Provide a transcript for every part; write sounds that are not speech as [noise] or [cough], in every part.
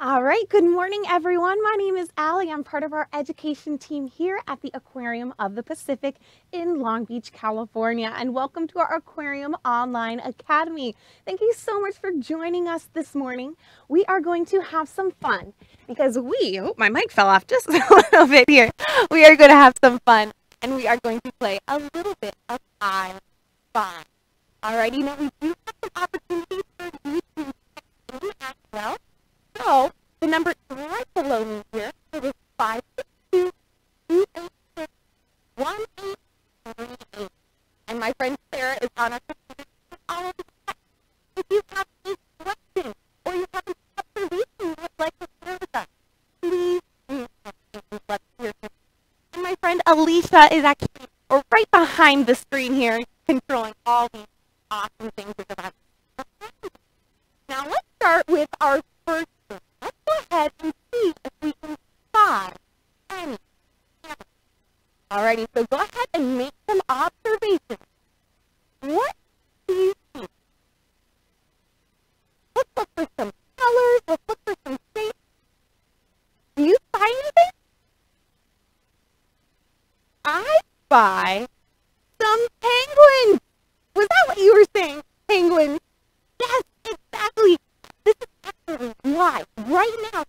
All right, good morning, everyone. My name is Allie. I'm part of our education team here at the Aquarium of the Pacific in Long Beach, California, and welcome to our Aquarium Online Academy. Thank you so much for joining us this morning. We are going to have some fun because we, oh, my mic fell off just [laughs] a little bit here. We are going to have some fun and we are going to play a little bit of I Spy. Alrighty, now we do have some opportunities for you to as well. So the number right below me here it is 562 286 1838. And my friend Sarah is on our computer with all of the. If you have a question or you have an observation you would like to share with us, please do let hear And my friend Alicia is actually right behind the screen here controlling all these awesome things about Now let's start with our first ahead and see if we can spy any Alrighty, so go ahead and make some observations. What do you see? Let's look for some colors. Let's look for some shapes. Do you spy anything? I spy some penguins. Was that what you were saying? Penguins. Yes, exactly. This is actually live right now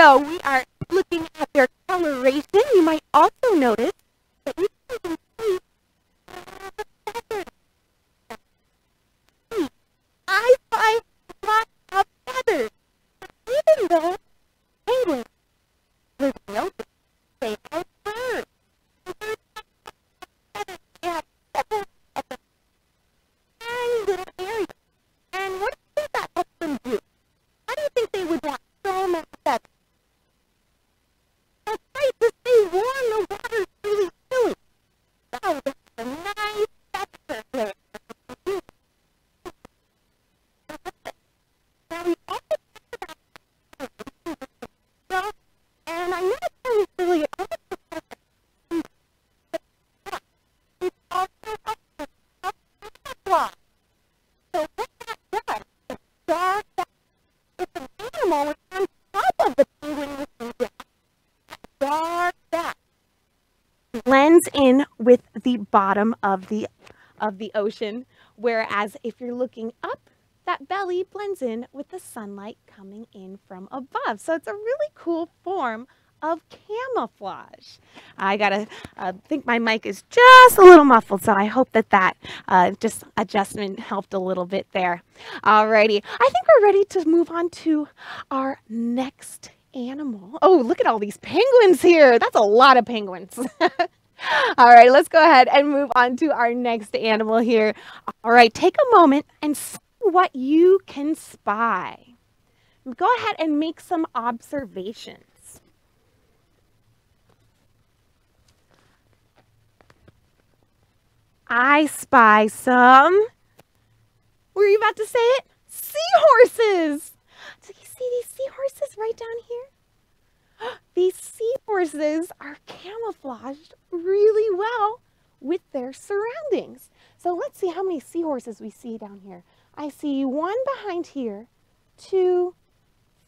so we are bottom of the of the ocean whereas if you're looking up that belly blends in with the sunlight coming in from above so it's a really cool form of camouflage. I gotta uh, think my mic is just a little muffled, so I hope that that uh, just adjustment helped a little bit there. Alrighty, I think we're ready to move on to our next animal. Oh, look at all these penguins here. That's a lot of penguins. [laughs] all right, let's go ahead and move on to our next animal here. All right, take a moment and see what you can spy. Go ahead and make some observations. I spy some. Were you about to say it? Seahorses. Do you see these seahorses right down here? These seahorses are camouflaged really well with their surroundings. So let's see how many seahorses we see down here. I see one behind here, two,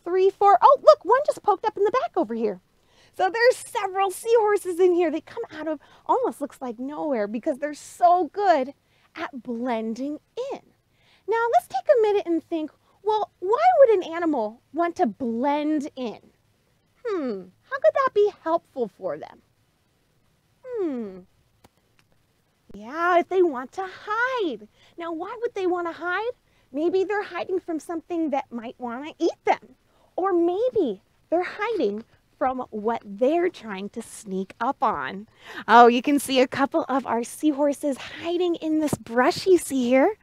three, four. Oh, look, one just poked up in the back over here. So there's several seahorses in here. They come out of almost looks like nowhere because they're so good at blending in. Now let's take a minute and think, well, why would an animal want to blend in? Hmm, how could that be helpful for them? Hmm, yeah, if they want to hide. Now, why would they want to hide? Maybe they're hiding from something that might want to eat them. Or maybe they're hiding from what they're trying to sneak up on. Oh, you can see a couple of our seahorses hiding in this brush you see here.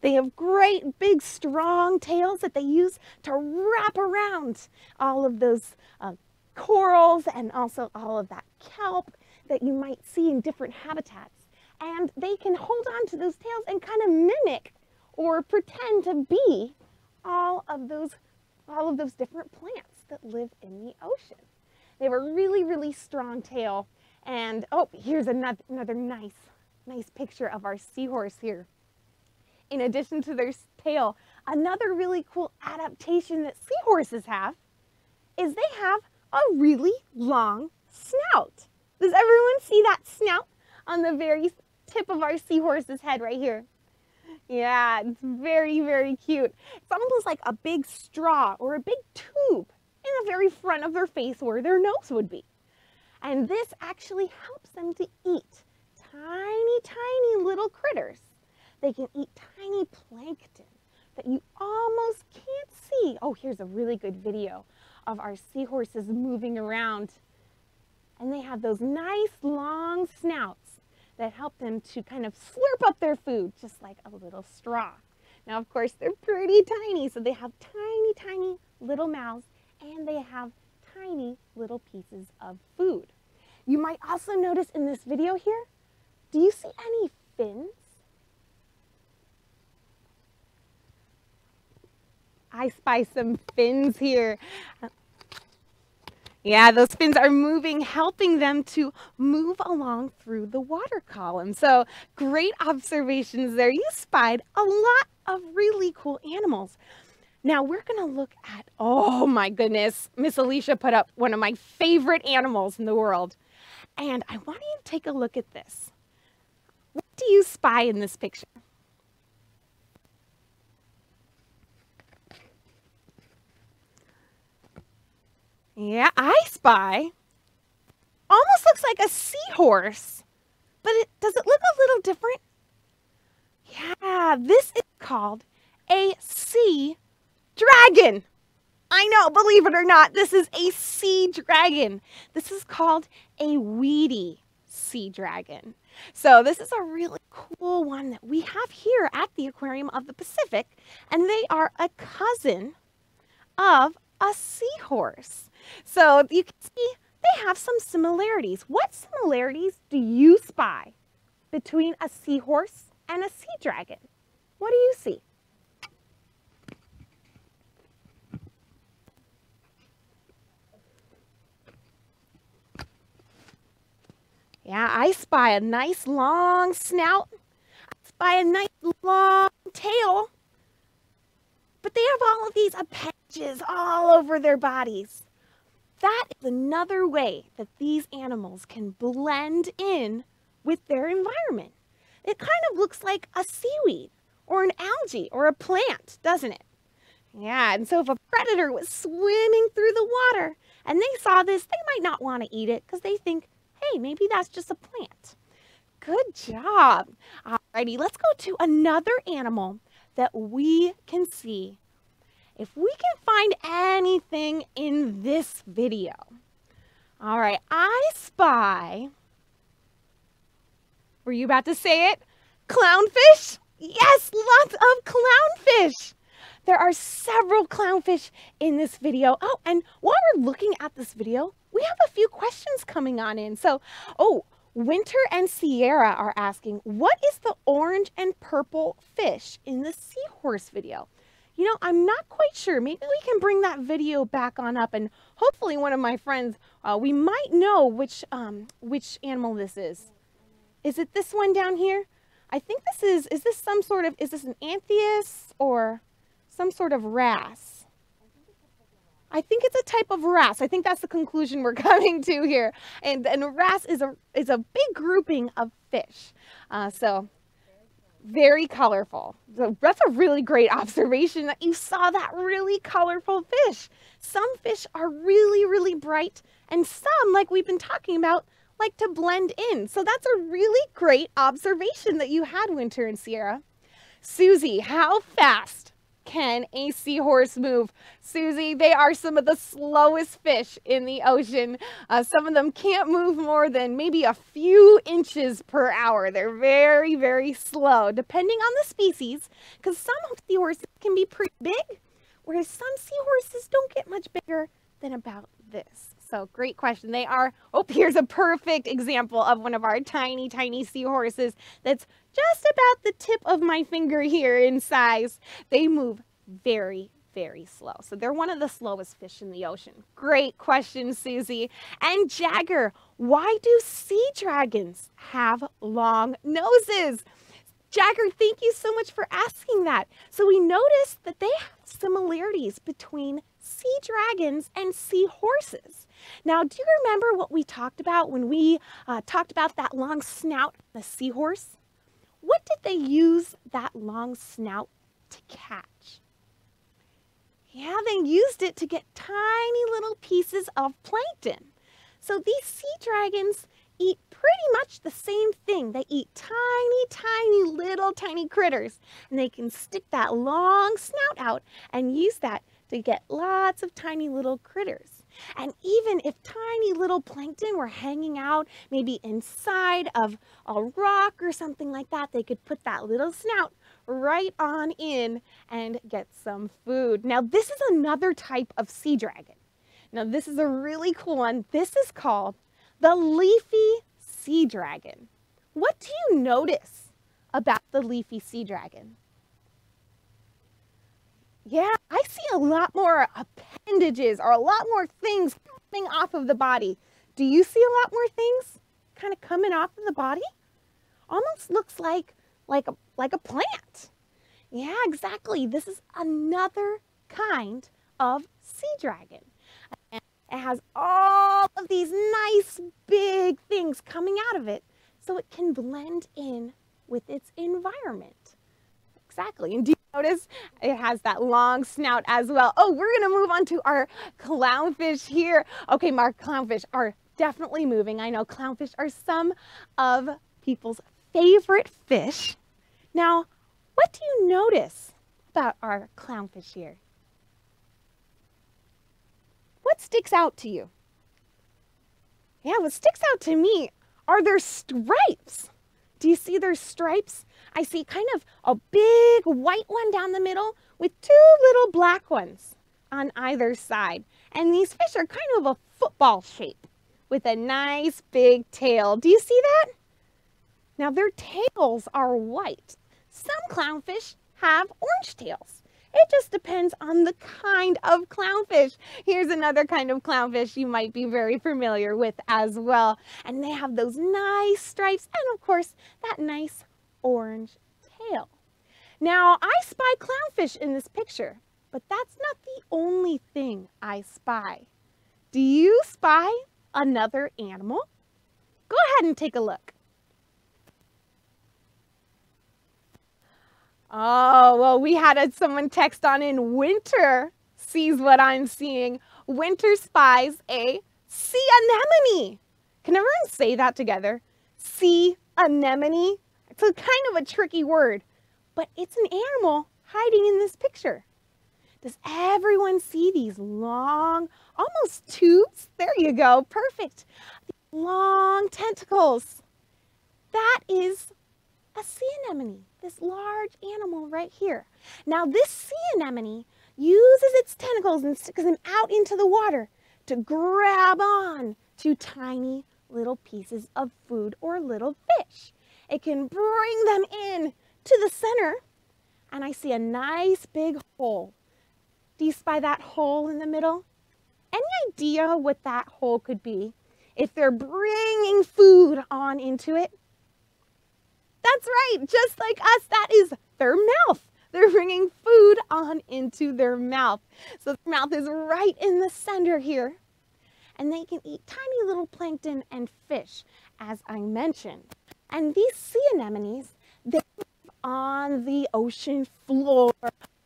They have great big strong tails that they use to wrap around all of those uh, corals and also all of that kelp that you might see in different habitats and they can hold on to those tails and kind of mimic or pretend to be all of those all of those different plants that live in the ocean. They have a really, really strong tail. And oh, here's another, another nice, nice picture of our seahorse here. In addition to their tail, another really cool adaptation that seahorses have is they have a really long snout. Does everyone see that snout on the very tip of our seahorse's head right here. Yeah, it's very, very cute. It's almost like a big straw or a big tube in the very front of their face where their nose would be. And this actually helps them to eat tiny, tiny little critters. They can eat tiny plankton that you almost can't see. Oh, here's a really good video of our seahorses moving around. And they have those nice long snouts that help them to kind of slurp up their food just like a little straw. Now, of course, they're pretty tiny, so they have tiny, tiny little mouths and they have tiny little pieces of food. You might also notice in this video here, do you see any fins? I spy some fins here. Yeah, those fins are moving, helping them to move along through the water column. So great observations there. You spied a lot of really cool animals. Now we're going to look at, oh my goodness, Miss Alicia put up one of my favorite animals in the world. And I want you to take a look at this. What do you spy in this picture? Yeah, I spy. Almost looks like a seahorse. But it does it look a little different? Yeah, this is called a sea dragon. I know, believe it or not, this is a sea dragon. This is called a weedy sea dragon. So this is a really cool one that we have here at the Aquarium of the Pacific, and they are a cousin of a seahorse. So you can see they have some similarities. What similarities do you spy between a seahorse and a sea dragon? What do you see? Yeah, I spy a nice long snout. I spy a nice long tail. But they have all of these appendages all over their bodies. That is another way that these animals can blend in with their environment. It kind of looks like a seaweed or an algae or a plant, doesn't it? Yeah, and so if a predator was swimming through the water and they saw this, they might not want to eat it because they think, hey, maybe that's just a plant. Good job. Alrighty, let's go to another animal that we can see if we can find anything in this video. All right, I spy. Were you about to say it? Clownfish? Yes, lots of clownfish. There are several clownfish in this video. Oh, and while we're looking at this video, we have a few questions coming on in. So, oh, Winter and Sierra are asking, what is the orange and purple fish in the seahorse video? You know, I'm not quite sure. Maybe we can bring that video back on up and hopefully one of my friends, uh, we might know which, um, which animal this is. Is it this one down here? I think this is, is this some sort of, is this an anthias or some sort of wrasse? I think it's a type of wrasse. I think that's the conclusion we're [laughs] coming to here. And, and wrasse is a, is a big grouping of fish. Uh, so very colorful. So that's a really great [laughs] observation that you saw that really colorful fish. Some fish are really, really bright, and some, like we've been talking about, like to blend in. So that's a really great observation that you had, Winter and Sierra. Susie, how fast can a seahorse move? Susie, they are some of the slowest fish in the ocean. Uh, some of them can't move more than maybe a few inches per hour. They're very, very slow, depending on the species, because some seahorses can be pretty big, whereas some seahorses don't get much bigger than about this. So great question. They are, oh, here's a perfect example of one of our tiny, tiny seahorses that's just about the tip of my finger here in size. They move very, very slow. So they're one of the slowest fish in the ocean. Great question, Susie. And Jagger, why do sea dragons have long noses? Jagger, thank you so much for asking that. So we noticed that they have similarities between sea dragons and sea horses. Now, do you remember what we talked about when we uh, talked about that long snout, the seahorse? What did they use that long snout to catch? Yeah, they used it to get tiny little pieces of plankton. So these sea dragons eat pretty much the same thing. They eat tiny, tiny, little tiny critters. And they can stick that long snout out and use that to get lots of tiny little critters. And even if tiny little plankton were hanging out, maybe inside of a rock or something like that, they could put that little snout right on in and get some food. Now, this is another type of sea dragon. Now, this is a really cool one. This is called the leafy sea dragon. What do you notice about the leafy sea dragon? Yeah, I see a lot more appendages or a lot more things coming off of the body. Do you see a lot more things kind of coming off of the body? Almost looks like like a like a plant. Yeah, exactly. This is another kind of sea dragon. And it has all of these nice big things coming out of it so it can blend in with its environment. Exactly. And do you Notice it has that long snout as well. Oh, we're going to move on to our clownfish here. Okay, Mark, clownfish are definitely moving. I know clownfish are some of people's favorite fish. Now, what do you notice about our clownfish here? What sticks out to you? Yeah, what sticks out to me are their stripes. Do you see their stripes? I see kind of a big white one down the middle with two little black ones on either side. And these fish are kind of a football shape with a nice big tail. Do you see that? Now their tails are white. Some clownfish have orange tails. It just depends on the kind of clownfish. Here's another kind of clownfish you might be very familiar with as well. And they have those nice stripes and of course that nice orange tail. Now, I spy clownfish in this picture, but that's not the only thing I spy. Do you spy another animal? Go ahead and take a look. Oh, well, we had a, someone text on in winter sees what I'm seeing. Winter spies a sea anemone. Can everyone say that together? Sea anemone. It's a kind of a tricky word, but it's an animal hiding in this picture. Does everyone see these long, almost tubes? There you go, perfect. long tentacles. That is a sea anemone, this large animal right here. Now this sea anemone uses its tentacles and sticks them out into the water to grab on to tiny little pieces of food or little fish. It can bring them in to the center. And I see a nice big hole. Do you spy that hole in the middle? Any idea what that hole could be? If they're bringing food on into it? That's right, just like us, that is their mouth. They're bringing food on into their mouth. So their mouth is right in the center here. And they can eat tiny little plankton and fish, as I mentioned. And these sea anemones, they live on the ocean floor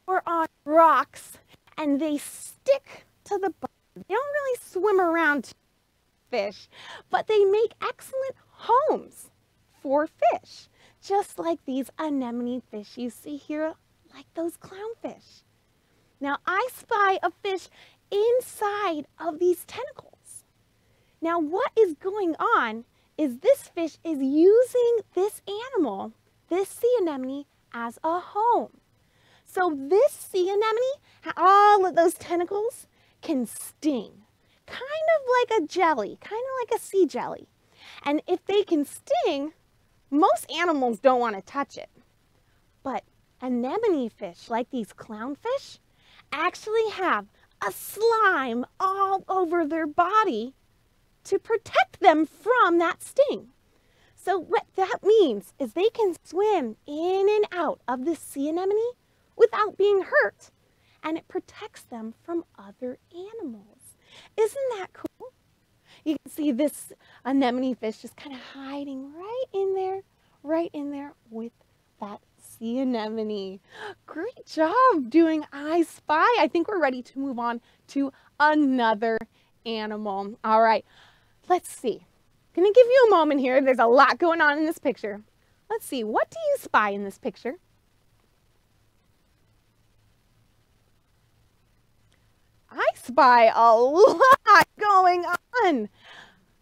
or on rocks, and they stick to the bottom. They don't really swim around fish, but they make excellent homes for fish, just like these anemone fish you see here, like those clownfish. Now I spy a fish inside of these tentacles. Now what is going on is this fish is using this animal, this sea anemone, as a home. So this sea anemone, all of those tentacles can sting, kind of like a jelly, kind of like a sea jelly. And if they can sting, most animals don't want to touch it. But anemone fish, like these clownfish, actually have a slime all over their body to protect them from that sting. So what that means is they can swim in and out of the sea anemone without being hurt, and it protects them from other animals. Isn't that cool? You can see this anemone fish just kind of hiding right in there, right in there with that sea anemone. Great job doing I Spy. I think we're ready to move on to another animal. All right, let's see. I'm Gonna give you a moment here. There's a lot going on in this picture. Let's see, what do you spy in this picture? I spy a lot going on.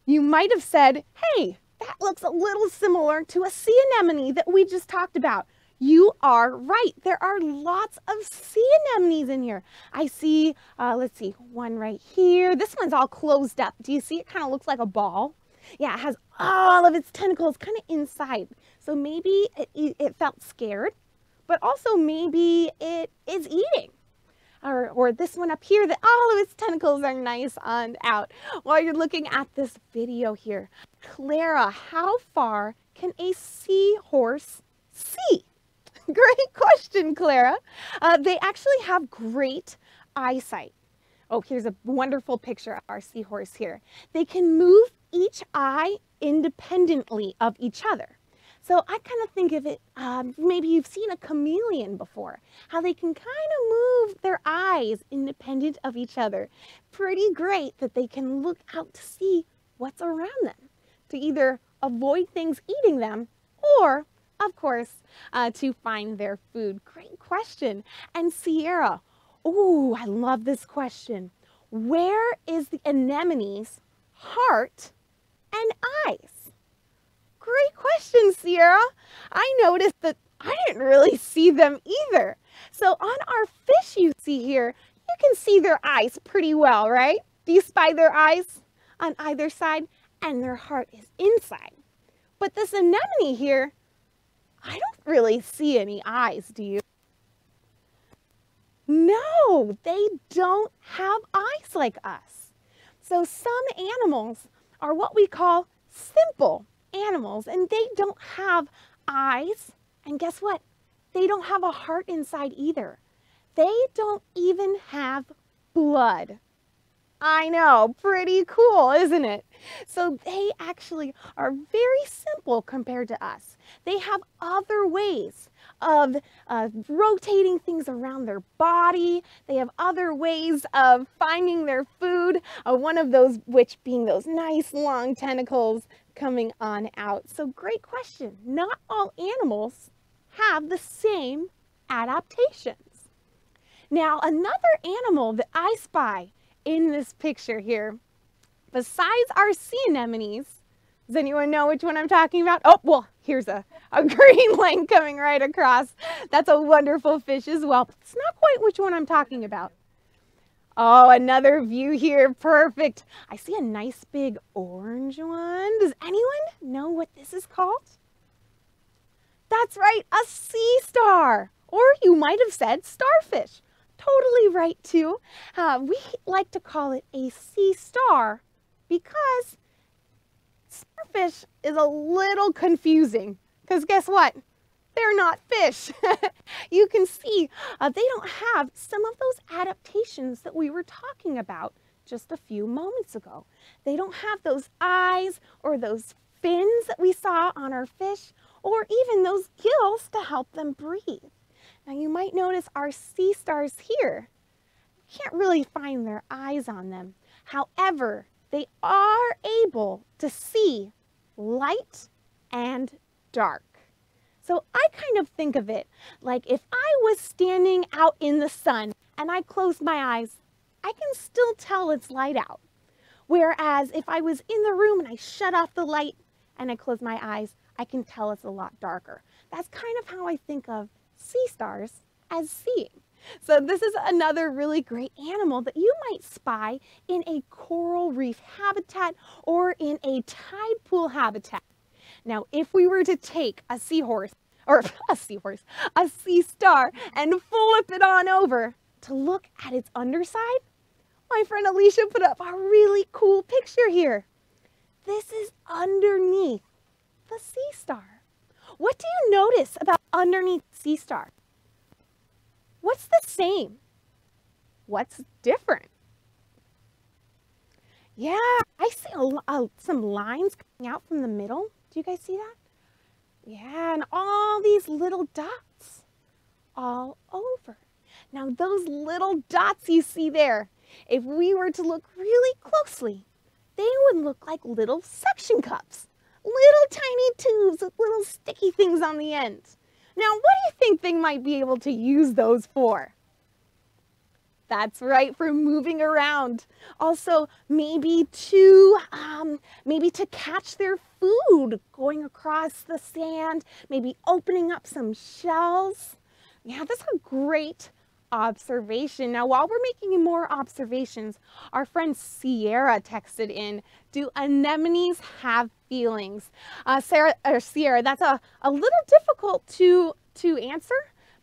You might have said, hey, that looks a little similar to a sea anemone that we just talked about. You are right. There are lots of sea anemones in here. I see, uh, let's see, one right here. This one's all closed up. Do you see? It kind of looks like a ball. Yeah, it has all of its tentacles kind of inside. So maybe it, it felt scared, but also maybe it is eating or, or this one up here that all of its tentacles are nice on out. While you're looking at this video here, Clara, how far can a seahorse see? [laughs] Great question, Clara. Uh, they actually have great eyesight. Oh, here's a wonderful picture of our seahorse here. They can move each eye independently of each other. So I kind of think of it, um, maybe you've seen a chameleon before, how they can kind of move their eyes independent of each other. Pretty great that they can look out to see what's around them, to either avoid things eating them or, of course, uh, to find their food. Great question. And Sierra, oh, I love this question. Where is the anemone's heart and eyes? Great question, Sierra. I noticed that I didn't really see them either. So on our fish you see here, you can see their eyes pretty well, right? Do you spy their eyes on either side? And their heart is inside. But this anemone here, I don't really see any eyes, do you? No, they don't have eyes like us. So some animals are what we call simple animals and they don't have eyes. And guess what? They don't have a heart inside either. They don't even have blood. I know, pretty cool, isn't it? So they actually are very simple compared to us. They have other ways of uh, rotating things around their body. They have other ways of finding their food, uh, one of those which being those nice long tentacles coming on out. So great question. Not all animals have the same adaptations. Now, another animal that I spy in this picture here, besides our sea anemones, does anyone know which one I'm talking about? Oh, well, here's a, a [laughs] green line coming right across. That's a wonderful fish as well. It's not quite which one I'm talking about. Oh, another view here. Perfect. I see a nice big orange one. Does anyone know what this is called? That's right, a sea star. Or you might have said starfish. Totally right, too. Uh, we like to call it a sea star because starfish is a little confusing. Because guess what? they're not fish. [laughs] you can see uh, they don't have some of those adaptations that we were talking about just a few moments ago. They don't have those eyes or those fins that we saw on our fish or even those gills to help them breathe. Now you might notice our sea stars here. You Can't really find their eyes on them. However, they are able to see light and dark. So I kind of think of it like if I was standing out in the sun and I closed my eyes, I can still tell it's light out. Whereas if I was in the room and I shut off the light and I close my eyes, I can tell it's a lot darker. That's kind of how I think of sea stars as seeing. So this is another really great animal that you might spy in a coral reef habitat or in a tide pool habitat. Now, if we were to take a seahorse, or [laughs] a seahorse, a sea star, and flip it on over to look at its underside, my friend Alicia put up a really cool picture here. This is underneath the sea star. What do you notice about underneath sea star? What's the same? What's different? Yeah, I see a, a, some lines coming out from the middle. Do you guys see that? Yeah, and all these little dots all over. Now those little dots you see there, if we were to look really closely, they would look like little suction cups. Little tiny tubes with little sticky things on the end. Now, what do you think they might be able to use those for? That's right, for moving around. Also, maybe to um, maybe to catch their food going across the sand, maybe opening up some shells. Yeah, that's a great observation. Now, while we're making more observations, our friend Sierra texted in, do anemones have feelings? Uh, Sarah, or Sierra, that's a, a little difficult to, to answer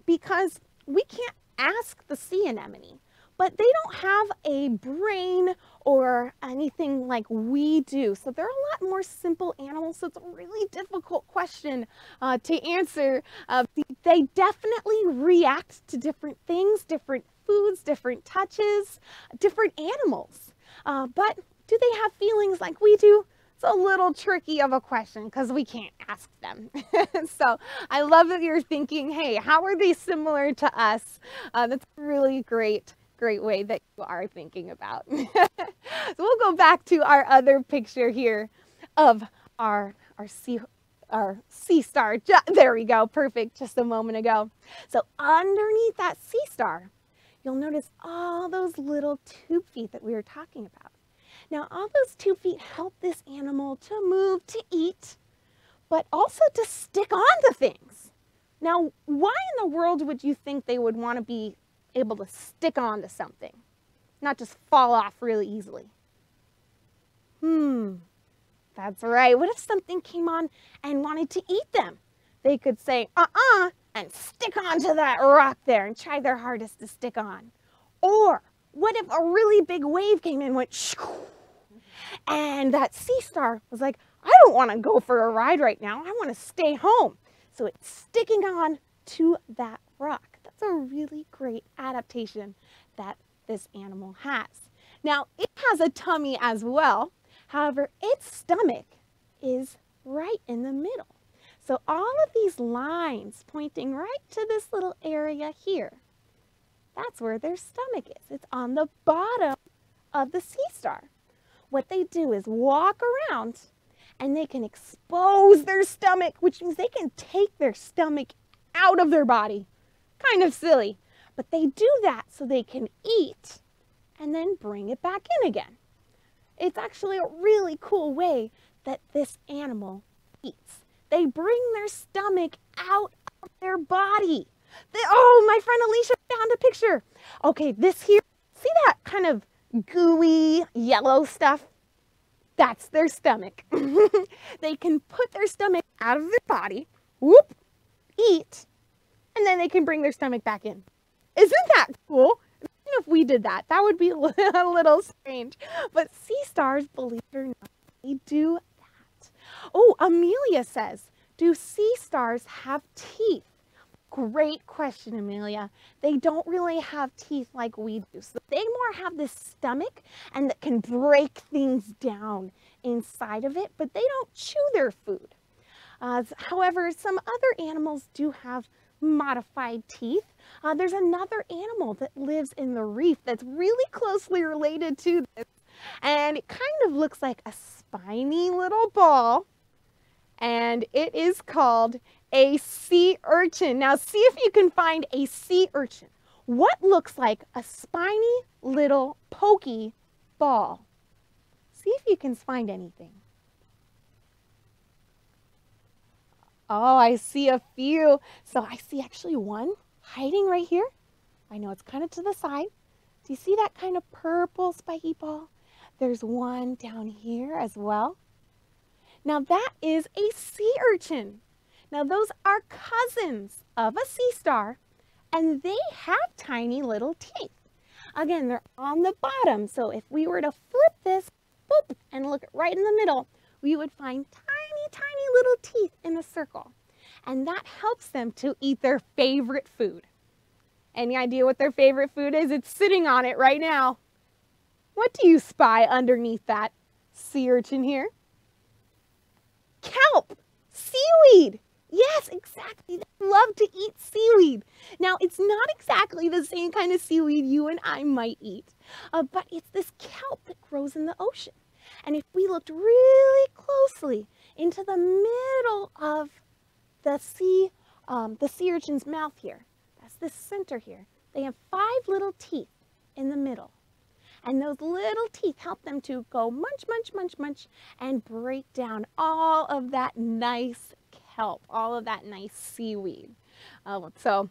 because we can't ask the sea anemone but they don't have a brain or anything like we do. So they're a lot more simple animals. So it's a really difficult question uh, to answer. Uh, they definitely react to different things, different foods, different touches, different animals. Uh, but do they have feelings like we do? It's a little tricky of a question because we can't ask them. [laughs] so I love that you're thinking, hey, how are they similar to us? Uh, that's really great great way that you are thinking about. [laughs] so we'll go back to our other picture here of our, our sea our sea star. [laughs] There we go. Perfect. Just a moment ago. So underneath that sea star, you'll notice all those little tube feet that we were talking about. Now, all those tube feet help this animal to move, to eat, but also to stick on to things. Now, why in the world would you think they would want to be able to stick on to something, not just fall off really easily. Hmm, that's right. What if something came on and wanted to eat them? They could say, uh-uh, and stick onto that rock there and try their hardest to stick on. Or what if a really big wave came in and went shoo, and that sea star was like, I don't want to go for a ride right now. I want to stay home. So it's sticking on to that rock. That's a really great adaptation that this animal has. Now, it has a tummy as well. However, its stomach is right in the middle. So all of these lines pointing right to this little area here, that's where their stomach is. It's on the bottom of the sea star. What they do is walk around and they can expose their stomach, which means they can take their stomach out of their body Kind of silly, but they do that so they can eat and then bring it back in again. It's actually a really cool way that this animal eats. They bring their stomach out of their body. They, oh, my friend Alicia found a picture. Okay, this here, see that kind of gooey yellow stuff? That's their stomach. [laughs] they can put their stomach out of their body, whoop, eat, and then they can bring their stomach back in. Isn't that cool? If we did that. That would be [laughs] a little strange. But sea stars, believe it or not, they do that. Oh, Amelia says, do sea stars have teeth? Great question, Amelia. They don't really have teeth like we do. So they more have this stomach and that can break things down inside of it, but they don't chew their food. Uh, however, some other animals do have modified teeth. Uh, there's another animal that lives in the reef that's really closely related to this. And it kind of looks like a spiny little ball. And it is called a sea urchin. Now see if you can find a sea urchin. What looks like a spiny little pokey ball? See if you can find anything. Oh, I see a few. So I see actually one hiding right here. I know it's kind of to the side. Do you see that kind of purple spiky ball? There's one down here as well. Now that is a sea urchin. Now those are cousins of a sea star and they have tiny little teeth. Again, they're on the bottom. So if we were to flip this boop, and look right in the middle, we would find tiny, little teeth in a circle. And that helps them to eat their favorite food. Any idea what their favorite food is? It's sitting on it right now. What do you spy underneath that sea urchin here? Kelp, seaweed. Yes, exactly. They love to eat seaweed. Now, it's not exactly the same kind of seaweed you and I might eat, uh, but it's this kelp that grows in the ocean. And if we looked really closely into the middle of the sea, um, the sea urchin's mouth here, that's the center here, they have five little teeth in the middle. And those little teeth help them to go munch, munch, munch, munch, and break down all of that nice kelp, all of that nice seaweed. Uh, so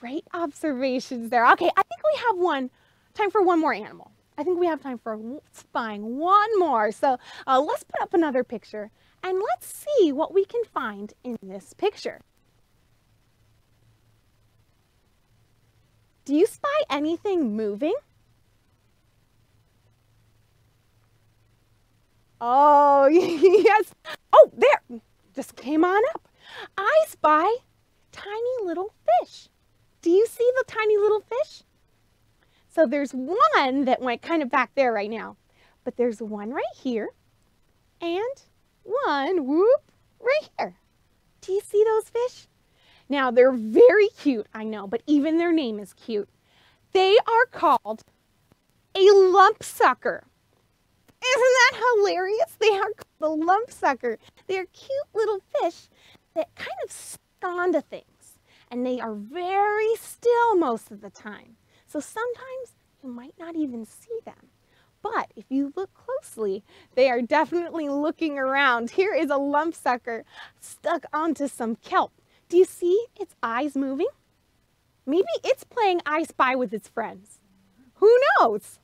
great observations there. Okay, I think we have one, time for one more animal. I think we have time for spying one more. So uh, let's put up another picture and let's see what we can find in this picture. Do you spy anything moving? Oh, [laughs] yes. Oh, there. Just came on up. I spy tiny little fish. Do you see the tiny little fish? So there's one that went kind of back there right now, but there's one right here and one, whoop, right here. Do you see those fish? Now they're very cute, I know, but even their name is cute. They are called a lumpsucker. Isn't that hilarious? They are called a lumpsucker. They are cute little fish that kind of stick onto things, and they are very still most of the time. So sometimes you might not even see them. But if you look closely, they are definitely looking around. Here is a lumpsucker stuck onto some kelp. Do you see its eyes moving? Maybe it's playing I Spy with its friends. Who knows?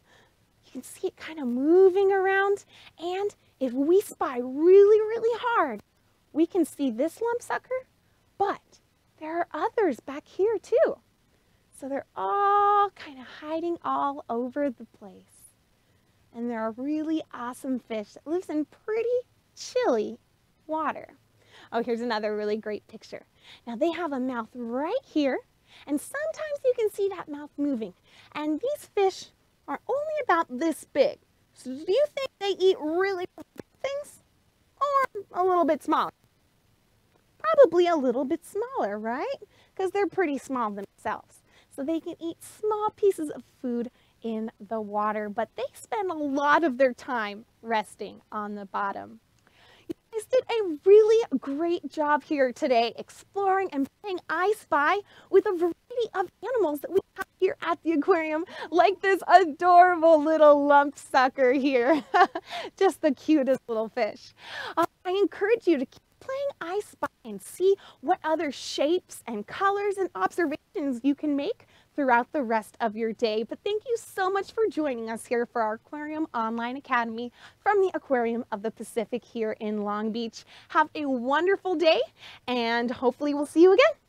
You can see it kind of moving around. And if we spy really, really hard, we can see this lumpsucker, but there are others back here too. So they're all kind of hiding all over the place. And they're a really awesome fish that lives in pretty chilly water. Oh, here's another really great picture. Now they have a mouth right here, and sometimes you can see that mouth moving. And these fish are only about this big. So do you think they eat really big things or a little bit smaller? Probably a little bit smaller, right? Because they're pretty small themselves so they can eat small pieces of food in the water, but they spend a lot of their time resting on the bottom. You guys did a really great job here today exploring and playing I Spy with a variety of animals that we have here at the aquarium, like this adorable little lump sucker here. [laughs] Just the cutest little fish. Uh, I encourage you to keep playing I Spy and see what other shapes and colors and observations you can make throughout the rest of your day. But thank you so much for joining us here for our Aquarium Online Academy from the Aquarium of the Pacific here in Long Beach. Have a wonderful day and hopefully we'll see you again.